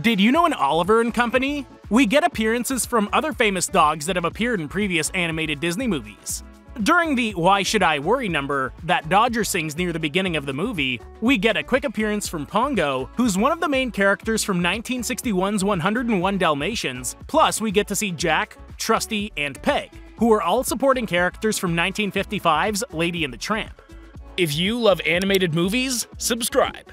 Did you know in Oliver and Company? We get appearances from other famous dogs that have appeared in previous animated Disney movies. During the Why Should I Worry number that Dodger sings near the beginning of the movie, we get a quick appearance from Pongo, who's one of the main characters from 1961's 101 Dalmatians, plus we get to see Jack, Trusty, and Peg, who are all supporting characters from 1955's Lady and the Tramp. If you love animated movies, subscribe.